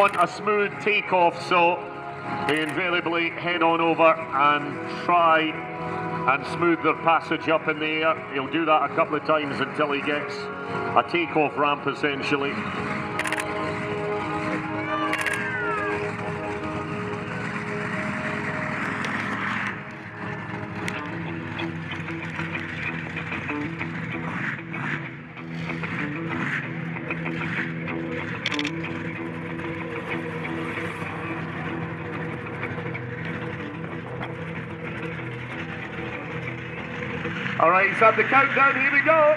want a smooth takeoff, so they invariably head on over and try and smooth their passage up in the air. He'll do that a couple of times until he gets a takeoff ramp essentially. All right, had the countdown. Here we go.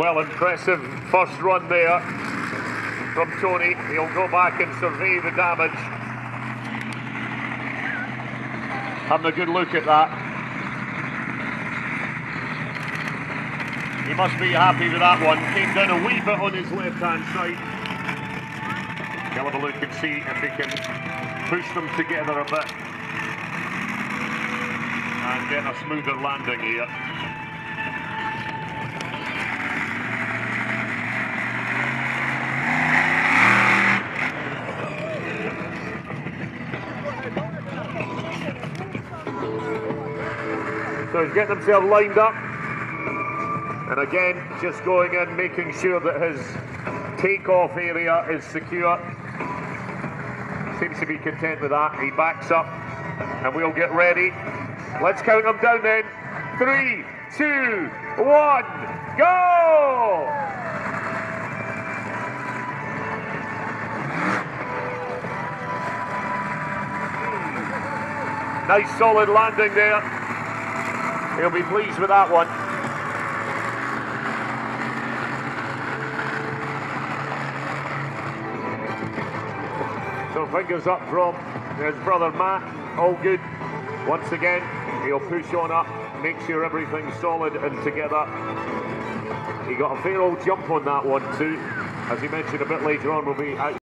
Well, impressive first run there from Tony. He'll go back and survey the damage. Having a good look at that. He must be happy with that one. Came down a wee bit on his left-hand side. Look and see if he can push them together a bit and get a smoother landing here. So he's getting himself lined up. And again, just going in, making sure that his takeoff area is secure. Seems to be content with that. He backs up and we'll get ready. Let's count them down then. Three, two, one, go! Nice solid landing there. He'll be pleased with that one. Fingers up from his brother Matt. All good. Once again, he'll push on up, make sure everything's solid and together. He got a fair old jump on that one too. As he mentioned a bit later on, we'll be out.